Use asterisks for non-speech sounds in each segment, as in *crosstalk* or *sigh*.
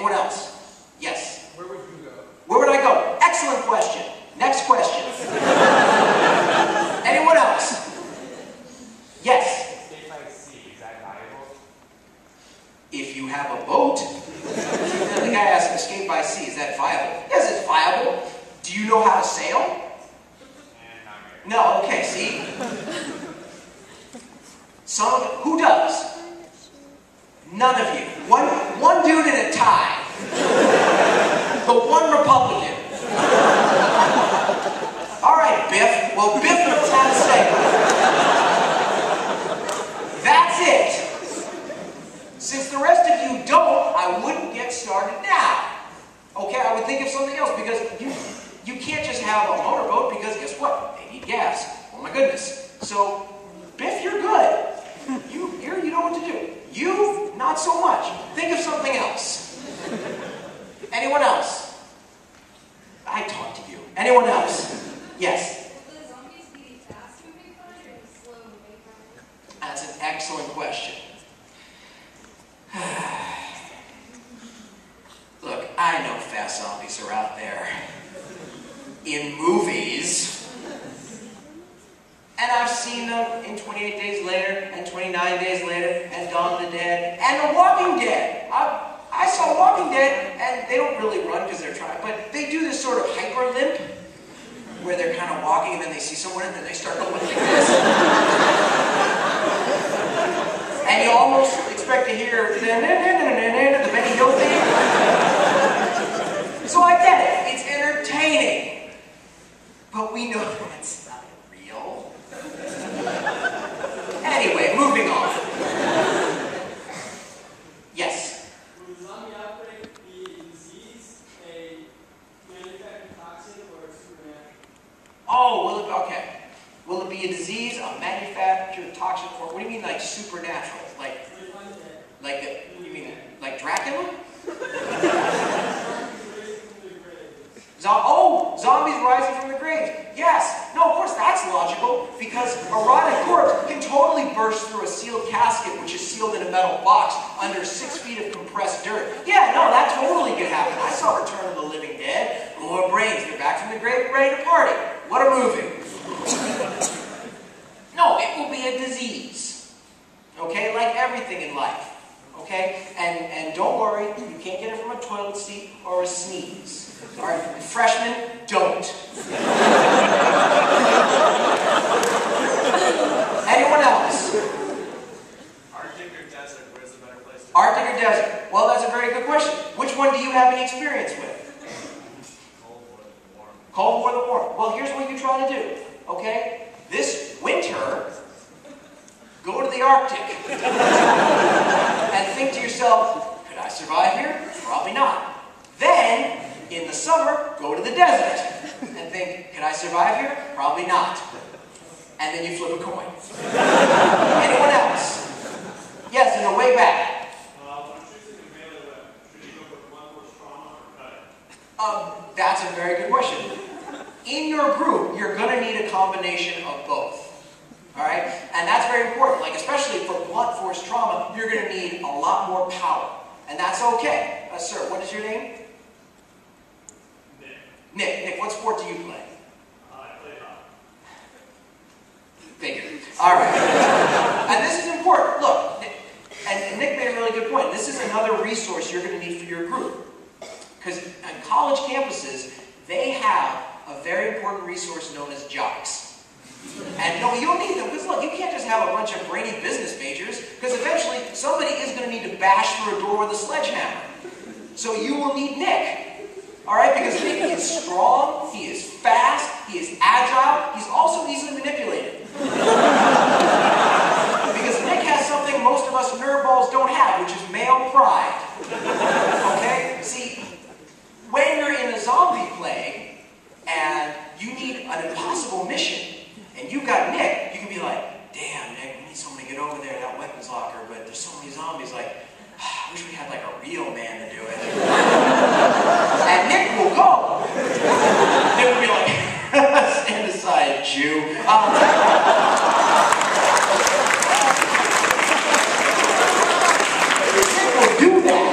Anyone else? Yes. Where would you go? Where would I go? Excellent question. Next question. Anyone else? Yes. Escape by sea, is that valuable? If you have a boat, the guy asked, escape by sea, is that viable? Yes, it's viable. Do you know how to sail? And not. No, okay, see? Some who does? None of you. One, one dude in a tie. The one Republican. All right, Biff. Well, Biff how to sail. That's it. Since the rest of you don't, I wouldn't get started now. Okay, I would think of something else because you you can't just have a motorboat because guess what? They need gas. Oh my goodness. So, Biff, you're good. You here, you know what to do. You, not so much. Think of something else. Anyone else? I talked to you. Anyone else? Yes. That's an excellent question. *sighs* Look, I know fast zombies are out there. In movies. And I've seen them in 28 Days Later, and 29 Days Later, and Dawn of the Dead, and The Walking Dead. I, I saw Walking Dead, and they don't really run because they're trying, but they do this sort of hyper limp, where they're kind of walking, and then they see someone, and then they start going like this. And you almost expect to hear the Benny Hill theme. So I get it. It's entertaining. But we know it's not real. Anyway, moving on. Yes. Would the zombie outbreak be a disease, a manufactured toxin, or a supernatural? Oh, will it, okay. Will it be a disease, a toxin, or what do you mean like supernatural? Like, like, the, you mean, like Dracula? *laughs* Graves. Oh, zombies rising from the grave. Yes. No, of course, that's logical because a rotted corpse can totally burst through a sealed casket, which is sealed in a metal box under six feet of compressed dirt. Yeah, no, that totally could happen. I saw Return of the Living Dead. More brains. They're back from the grave, ready to party. What a movie. *laughs* No, it will be a disease. Okay, like everything in life. Okay? And and don't worry, you can't get it from a toilet seat or a sneeze. Alright, freshmen, don't. *laughs* Anyone else? Arctic or desert, where's the better place? Arctic or desert? Well, that's a very good question. Which one do you have any experience with? Cold or warm? Cold or the warm? Well, here's what you try to do. Okay? This winter, go to the Arctic. Yourself, could I survive here? Probably not. Then, in the summer, go to the desert. And think, could I survive here? Probably not. And then you flip a coin. Anyone else? Yes, in the way back. Uh, go? Um, that's a very good question. In your group, you're going to need a combination of both. All right? And that's very important. Like, especially for blunt force trauma, you're going to need a lot more power. And that's okay. Uh, sir, what is your name? Nick, Nick. Nick, what sport do you play? uh, I played hockey. Thank you. All right. *laughs* and this is important. Look, Nick- and, and Nick made a really good point. This is another resource you're going to need for your group. Because on college campuses, they have a very important resource known as jocks. And no, you'll need them because look, you can't just have a bunch of brainy business majors because eventually somebody is going to need to bash through a door with a sledgehammer. So you will need Nick. All right, because Nick is strong, You. Uh, do that.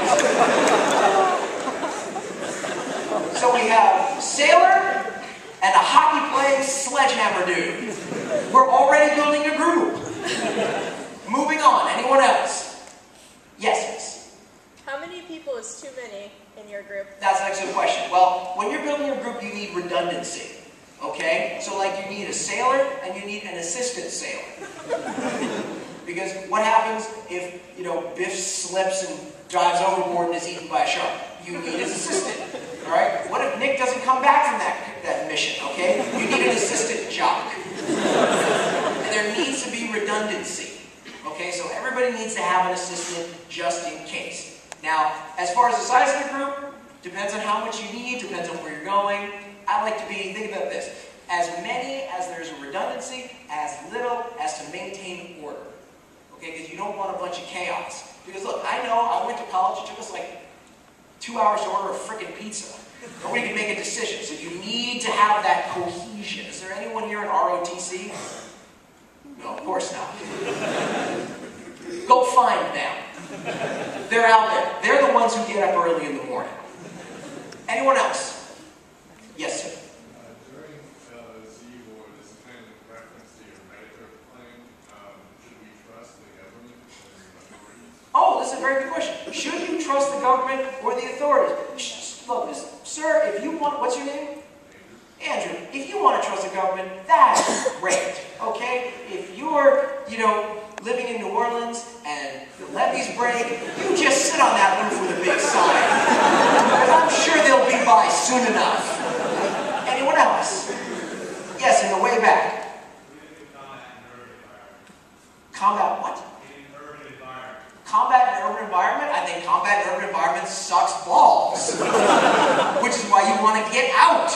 So we have sailor and a hockey playing sledgehammer dude. We're already building a group. Moving on, anyone else? Yes. How many people is too many in your group? That's an excellent question. Well, when you're building a group, you need redundancy. Okay? So, like, you need a sailor and you need an assistant sailor. *laughs* because what happens if, you know, Biff slips and drives overboard and is eaten by a shark? You need an assistant. All right? What if Nick doesn't come back from that, that mission? Okay? You need an assistant jock. and there needs to be redundancy. Okay? So, everybody needs to have an assistant just in case. Now, as far as the size of the group, depends on how much you need, depends on where you're going. I like to be, think about this, as many as there's a redundancy, as little as to maintain order. Okay, because you don't want a bunch of chaos. Because look, I know I went to college, it took us like two hours to order a freaking pizza. Nobody can make a decision, so you need to have that cohesion. Is there anyone here in ROTC? No, of course not. Go find them. They're out there. They're the ones who get up early in the morning. Anyone else? Yes, sir. During Ward, this is kind of reference to your Should we trust the government the? Oh, a very good question. Should you trust the government or the authorities? Look, sir, if you want, what's your name? Andrew, if you want to trust the government, that's great, okay? If you're, you know, living in New Orleans and the levees break, you just sit on that roof with a big sign. I'm sure they'll be by soon enough. Yes, in the way back. Combat what? Combat in an urban environment? I think combat in an urban environment sucks balls. *laughs* Which is why you want to get out.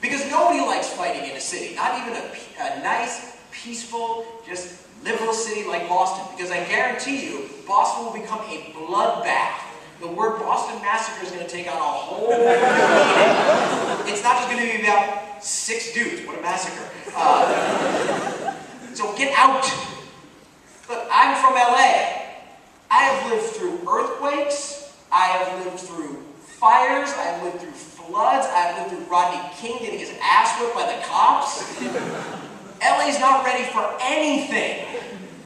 Because nobody likes fighting in a city. Not even a, a nice, peaceful, just liberal city like Boston. Because I guarantee you, Boston will become a bloodbath. The word Boston Massacre is going to take on a whole meaning. *laughs* It's not just going to be about six dudes. What a massacre. Uh, so get out. Look, I'm from LA. I have lived through earthquakes. I have lived through fires. I have lived through floods. I have lived through Rodney King getting his ass whipped by the cops. LA's not ready for anything.